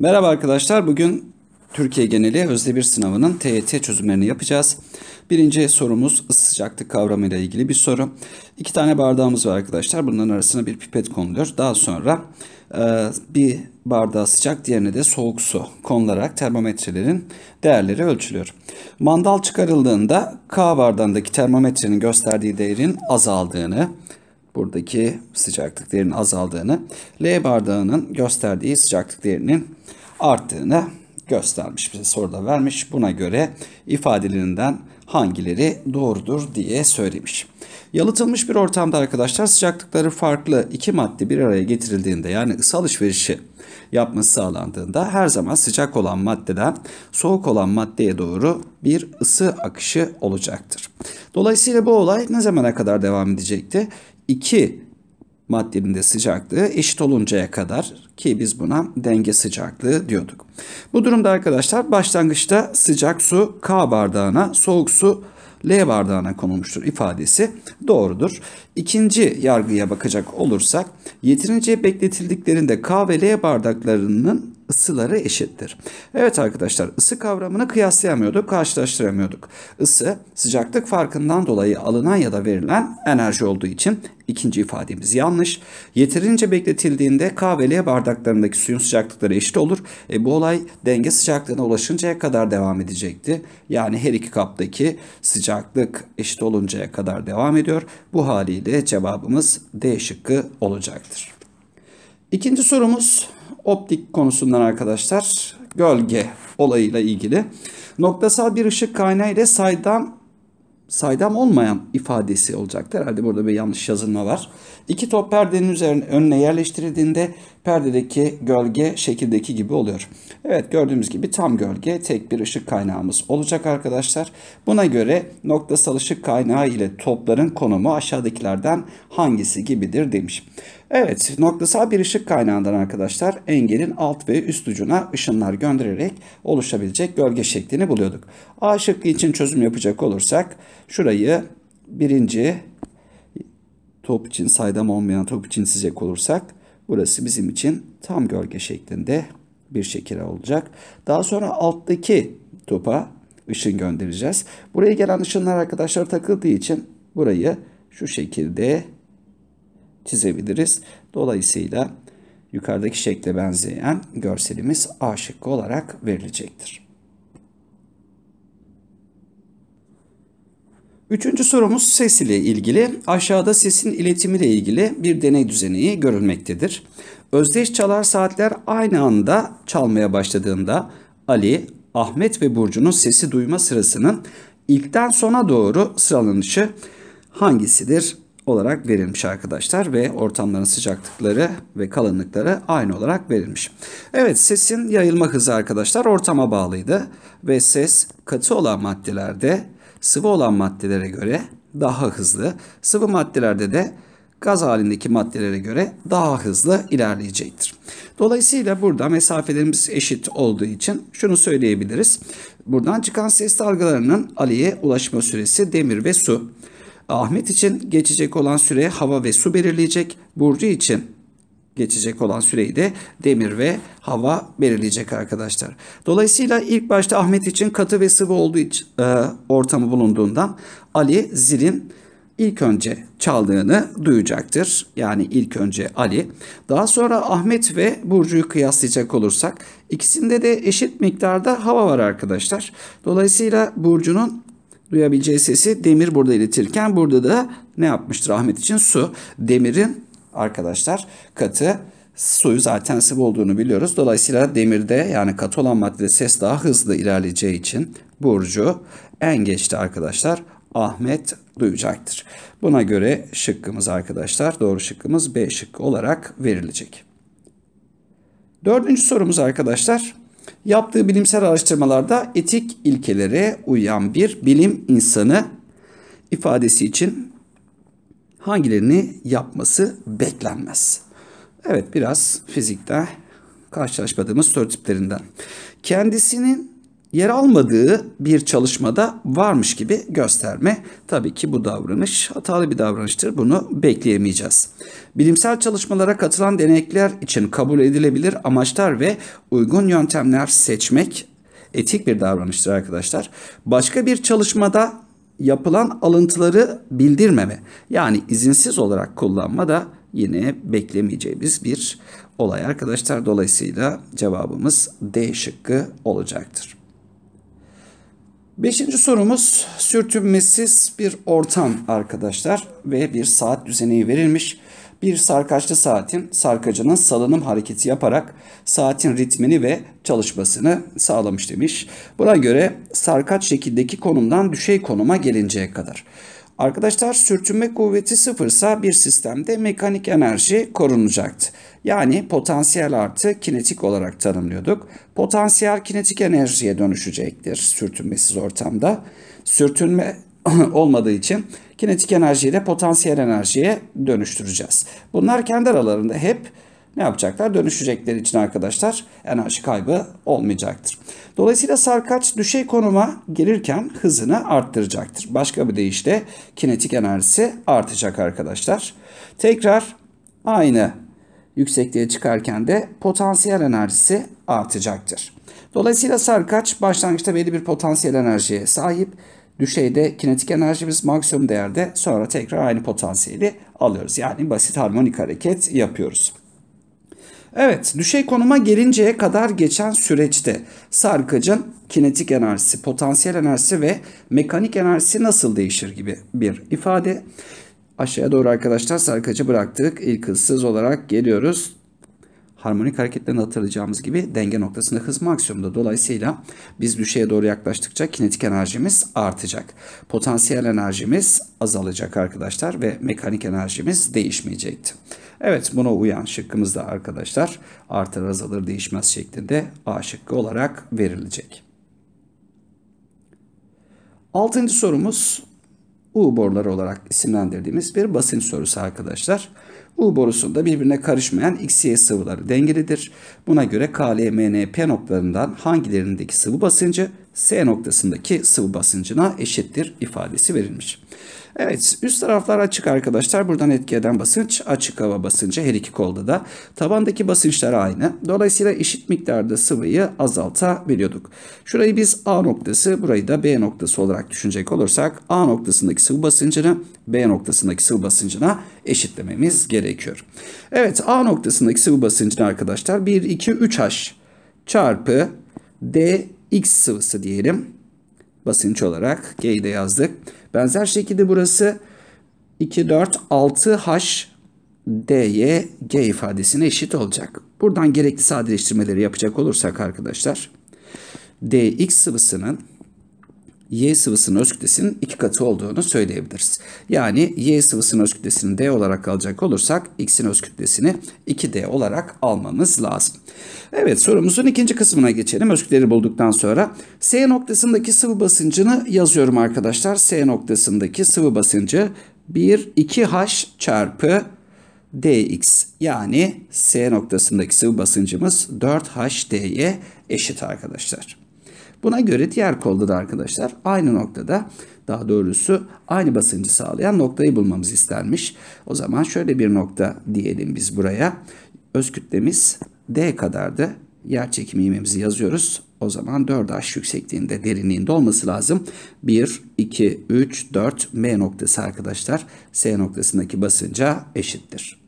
Merhaba arkadaşlar. Bugün Türkiye geneli özde bir sınavının TYT çözümlerini yapacağız. Birinci sorumuz ısı sıcaklık kavramıyla ilgili bir soru. İki tane bardağımız var arkadaşlar. Bunların arasına bir pipet konuluyor. Daha sonra e, bir bardağa sıcak diğerine de soğuk su konularak termometrelerin değerleri ölçülüyor. Mandal çıkarıldığında K bardağındaki termometrenin gösterdiği değerin azaldığını, buradaki sıcaklık değerinin azaldığını, L bardağının gösterdiği sıcaklık değerinin arttığını göstermiş. Bize soruda vermiş. Buna göre ifadelerinden hangileri doğrudur diye söylemiş. Yalıtılmış bir ortamda arkadaşlar sıcaklıkları farklı iki madde bir araya getirildiğinde yani ısı alışverişi yapması sağlandığında her zaman sıcak olan maddeden soğuk olan maddeye doğru bir ısı akışı olacaktır. Dolayısıyla bu olay ne zamana kadar devam edecekti? İki maddenin de sıcaklığı eşit oluncaya kadar ki biz buna denge sıcaklığı diyorduk. Bu durumda arkadaşlar başlangıçta sıcak su K bardağına, soğuk su L bardağına konulmuştur ifadesi doğrudur. İkinci yargıya bakacak olursak yeterince bekletildiklerinde K ve L bardaklarının ısıları eşittir. Evet arkadaşlar ısı kavramını kıyaslayamıyorduk, karşılaştıramıyorduk. Isı sıcaklık farkından dolayı alınan ya da verilen enerji olduğu için ikinci ifademiz yanlış. Yeterince bekletildiğinde K ve L bardaklarındaki suyun sıcaklıkları eşit olur. E, bu olay denge sıcaklığına ulaşıncaya kadar devam edecekti. Yani her iki kaptaki sıcaklık eşit oluncaya kadar devam ediyor. Bu haliyle cevabımız D şıkkı olacaktır. İkinci sorumuz optik konusundan arkadaşlar. Gölge olayıyla ilgili. Noktasal bir ışık kaynağı ile saydam saydam olmayan ifadesi olacaktır. Herhalde burada bir yanlış yazılma var. İki top perdenin üzerine önüne yerleştirildiğinde perdedeki gölge şekildeki gibi oluyor. Evet gördüğümüz gibi tam gölge tek bir ışık kaynağımız olacak arkadaşlar. Buna göre noktasal ışık kaynağı ile topların konumu aşağıdakilerden hangisi gibidir demiş. Evet noktasal bir ışık kaynağından arkadaşlar engelin alt ve üst ucuna ışınlar göndererek oluşabilecek gölge şeklini buluyorduk. A şıkkı için çözüm yapacak olursak şurayı birinci top için saydam olmayan top için çizecek olursak burası bizim için tam gölge şeklinde bir şekilde olacak. Daha sonra alttaki topa ışın göndereceğiz. Buraya gelen ışınlar arkadaşlar takıldığı için burayı şu şekilde çizebiliriz. Dolayısıyla yukarıdaki şekle benzeyen görselimiz A şıkkı olarak verilecektir. Üçüncü sorumuz ses ile ilgili. Aşağıda sesin iletimi ile ilgili bir deney düzeni görülmektedir. Özdeş çalar saatler aynı anda çalmaya başladığında Ali, Ahmet ve Burcu'nun sesi duyma sırasının ilkten sona doğru sıralanışı hangisidir olarak verilmiş arkadaşlar ve ortamların sıcaklıkları ve kalınlıkları aynı olarak verilmiş. Evet sesin yayılma hızı arkadaşlar ortama bağlıydı ve ses katı olan maddelerde sıvı olan maddelere göre daha hızlı, sıvı maddelerde de gaz halindeki maddelere göre daha hızlı ilerleyecektir. Dolayısıyla burada mesafelerimiz eşit olduğu için şunu söyleyebiliriz. Buradan çıkan ses dalgalarının Ali'ye ulaşma süresi demir ve su. Ahmet için geçecek olan süre hava ve su belirleyecek. Burcu için geçecek olan süreyi de demir ve hava belirleyecek arkadaşlar. Dolayısıyla ilk başta Ahmet için katı ve sıvı olduğu için e, ortamı bulunduğundan Ali zilin ilk önce çaldığını duyacaktır. Yani ilk önce Ali. Daha sonra Ahmet ve Burcu'yu kıyaslayacak olursak ikisinde de eşit miktarda hava var arkadaşlar. Dolayısıyla Burcu'nun duyabileceği sesi demir burada iletirken burada da ne yapmıştır Ahmet için? Su. Demirin arkadaşlar katı suyu zaten sıvı olduğunu biliyoruz. Dolayısıyla demirde yani katı olan maddede ses daha hızlı ilerleyeceği için Burcu en geçti arkadaşlar Ahmet duyacaktır. Buna göre şıkkımız arkadaşlar doğru şıkkımız B şıkkı olarak verilecek. Dördüncü sorumuz arkadaşlar. Yaptığı bilimsel araştırmalarda etik ilkelere uyan bir bilim insanı ifadesi için hangilerini yapması beklenmez? Evet biraz fizikte karşılaşmadığımız soru tiplerinden. Kendisinin yer almadığı bir çalışmada varmış gibi gösterme. Tabii ki bu davranış hatalı bir davranıştır. Bunu bekleyemeyeceğiz. Bilimsel çalışmalara katılan denekler için kabul edilebilir amaçlar ve uygun yöntemler seçmek etik bir davranıştır arkadaşlar. Başka bir çalışmada yapılan alıntıları bildirmeme yani izinsiz olarak kullanma da yine beklemeyeceğimiz bir olay arkadaşlar. Dolayısıyla cevabımız D şıkkı olacaktır. Beşinci sorumuz sürtünmesiz bir ortam arkadaşlar ve bir saat düzeni verilmiş. Bir sarkaçlı saatin sarkacının salınım hareketi yaparak saatin ritmini ve çalışmasını sağlamış demiş. Buna göre sarkaç şekildeki konumdan düşey konuma gelinceye kadar. Arkadaşlar sürtünme kuvveti sıfırsa bir sistemde mekanik enerji korunacaktı. Yani potansiyel artı kinetik olarak tanımlıyorduk. Potansiyel kinetik enerjiye dönüşecektir sürtünmesiz ortamda. Sürtünme olmadığı için kinetik enerjiyi de potansiyel enerjiye dönüştüreceğiz. Bunlar kendi aralarında hep ne yapacaklar? Dönüşecekleri için arkadaşlar enerji kaybı olmayacaktır. Dolayısıyla sarkaç düşey konuma gelirken hızını arttıracaktır. Başka bir deyişle kinetik enerjisi artacak arkadaşlar. Tekrar aynı yüksekliğe çıkarken de potansiyel enerjisi artacaktır. Dolayısıyla sarkaç başlangıçta belli bir potansiyel enerjiye sahip. Düşeyde kinetik enerjimiz maksimum değerde sonra tekrar aynı potansiyeli alıyoruz. Yani basit harmonik hareket yapıyoruz. Evet, düşey konuma gelinceye kadar geçen süreçte sarkacın kinetik enerjisi, potansiyel enerjisi ve mekanik enerjisi nasıl değişir gibi bir ifade. Aşağıya doğru arkadaşlar sarkacı bıraktık. İlk hızsız olarak geliyoruz. Harmonik hareketlerini hatırlayacağımız gibi denge noktasında hız maksimumda. Dolayısıyla biz düşeye doğru yaklaştıkça kinetik enerjimiz artacak. Potansiyel enerjimiz azalacak arkadaşlar ve mekanik enerjimiz değişmeyecekti. Evet buna uyan şıkkımız da arkadaşlar artar azalır değişmez şeklinde A şıkkı olarak verilecek. Altıncı sorumuz U boruları olarak isimlendirdiğimiz bir basınç sorusu arkadaşlar. U borusunda birbirine karışmayan XY sıvıları dengelidir. Buna göre KLMNP noktalarından hangilerindeki sıvı basıncı S noktasındaki sıvı basıncına eşittir ifadesi verilmiş. Evet üst taraflar açık arkadaşlar. Buradan etki eden basınç açık hava basıncı her iki kolda da. Tabandaki basınçlar aynı. Dolayısıyla eşit miktarda sıvıyı azaltabiliyorduk. Şurayı biz A noktası burayı da B noktası olarak düşünecek olursak A noktasındaki sıvı basıncını B noktasındaki sıvı basıncına eşitlememiz gerekiyor. Evet A noktasındaki sıvı basıncını arkadaşlar 1, 2, 3H çarpı dx sıvısı diyelim. Basınç olarak G'yi de yazdık. Benzer şekilde burası 2, 4, 6H D'ye G ifadesine eşit olacak. Buradan gerekli sadeleştirmeleri yapacak olursak arkadaşlar dx sıvısının Y sıvısının öz kütlesinin iki katı olduğunu söyleyebiliriz. Yani Y sıvısının öz kütlesini D olarak alacak olursak X'in öz kütlesini 2D olarak almamız lazım. Evet sorumuzun ikinci kısmına geçelim. Öz kütleleri bulduktan sonra S noktasındaki sıvı basıncını yazıyorum arkadaşlar. S noktasındaki sıvı basıncı 1 2H çarpı dx yani S noktasındaki sıvı basıncımız 4HD'ye eşit arkadaşlar. Buna göre diğer kolda da arkadaşlar aynı noktada daha doğrusu aynı basıncı sağlayan noktayı bulmamız istenmiş. O zaman şöyle bir nokta diyelim biz buraya. Öz kütlemiz D kadardı. Yer çekimi ivmemizi yazıyoruz. O zaman 4H yüksekliğinde derinliğinde olması lazım. 1, 2, 3, 4 M noktası arkadaşlar S noktasındaki basınca eşittir.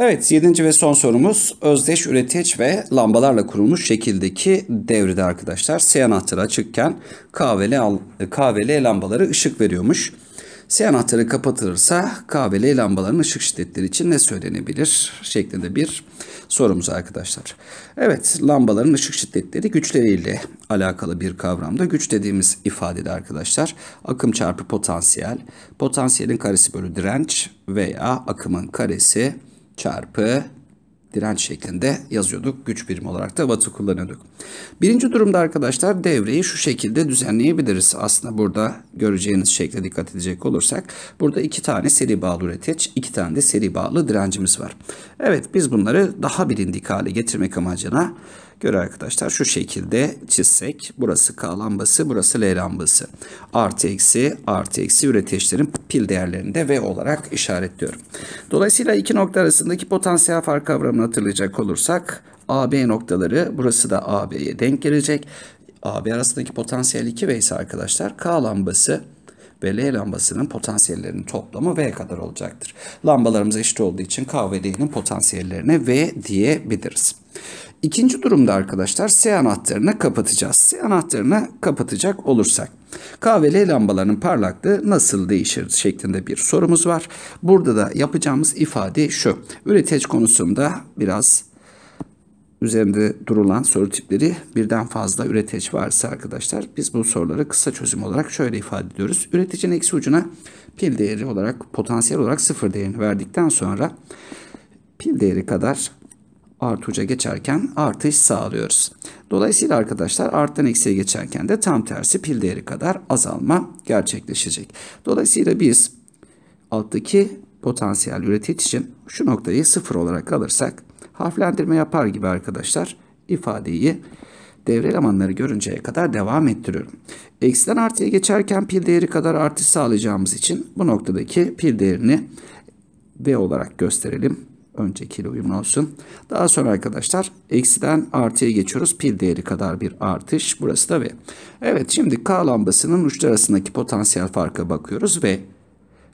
Evet, yedinci ve son sorumuz özdeş üreteç ve lambalarla kurulmuş şekildeki devrede arkadaşlar. S anahtarı açıkken K ve L, K ve L lambaları ışık veriyormuş. S anahtarı kapatılırsa K ve L lambaların ışık şiddetleri için ne söylenebilir şeklinde bir sorumuz arkadaşlar. Evet, lambaların ışık şiddetleri güçleriyle alakalı bir kavramda. Güç dediğimiz ifadede arkadaşlar akım çarpı potansiyel, potansiyelin karesi bölü direnç veya akımın karesi çarpı direnç şeklinde yazıyorduk. Güç birimi olarak da wattı kullanıyorduk. Birinci durumda arkadaşlar devreyi şu şekilde düzenleyebiliriz. Aslında burada göreceğiniz şekle dikkat edecek olursak burada iki tane seri bağlı üreteç, iki tane de seri bağlı direncimiz var. Evet biz bunları daha bilindik hale getirmek amacına göre arkadaşlar şu şekilde çizsek burası K lambası burası L lambası artı eksi artı eksi üreteçlerin pil değerlerini de V olarak işaretliyorum. Dolayısıyla iki nokta arasındaki potansiyel fark kavramını hatırlayacak olursak AB noktaları burası da AB'ye denk gelecek. AB arasındaki potansiyel 2 V ise arkadaşlar K lambası ve L lambasının potansiyellerinin toplamı V kadar olacaktır. Lambalarımız eşit olduğu için K ve L'nin potansiyellerine V diyebiliriz. İkinci durumda arkadaşlar S anahtarını kapatacağız. S anahtarını kapatacak olursak K ve L lambalarının parlaklığı nasıl değişir şeklinde bir sorumuz var. Burada da yapacağımız ifade şu. Üreteç konusunda biraz üzerinde durulan soru tipleri birden fazla üreteç varsa arkadaşlar biz bu soruları kısa çözüm olarak şöyle ifade ediyoruz. Üreticinin eksi ucuna pil değeri olarak potansiyel olarak sıfır değerini verdikten sonra pil değeri kadar artı uca geçerken artış sağlıyoruz. Dolayısıyla arkadaşlar arttan eksiye geçerken de tam tersi pil değeri kadar azalma gerçekleşecek. Dolayısıyla biz alttaki potansiyel üretici için şu noktayı sıfır olarak alırsak harflendirme yapar gibi arkadaşlar ifadeyi devre elemanları görünceye kadar devam ettiriyorum. Eksiden artıya geçerken pil değeri kadar artış sağlayacağımız için bu noktadaki pil değerini V olarak gösterelim. Öncekiyle uyumlu olsun. Daha sonra arkadaşlar eksiden artıya geçiyoruz. Pil değeri kadar bir artış. Burası da V. Evet şimdi K lambasının uçlar arasındaki potansiyel farka bakıyoruz ve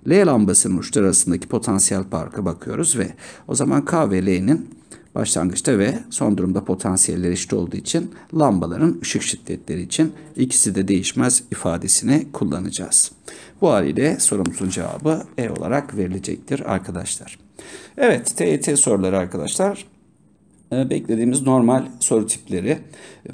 L lambasının uçlar arasındaki potansiyel farka bakıyoruz ve o zaman K ve L'nin başlangıçta ve son durumda potansiyelleri eşit olduğu için lambaların ışık şiddetleri için ikisi de değişmez ifadesini kullanacağız. Bu haliyle sorumuzun cevabı E olarak verilecektir arkadaşlar. Evet TET soruları arkadaşlar beklediğimiz normal soru tipleri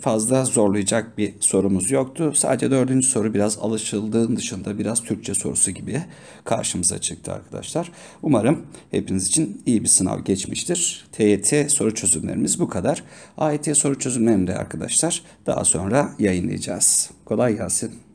fazla zorlayacak bir sorumuz yoktu. Sadece dördüncü soru biraz alışıldığın dışında biraz Türkçe sorusu gibi karşımıza çıktı arkadaşlar. Umarım hepiniz için iyi bir sınav geçmiştir. TYT soru çözümlerimiz bu kadar. AYT soru çözümlerini de arkadaşlar daha sonra yayınlayacağız. Kolay gelsin.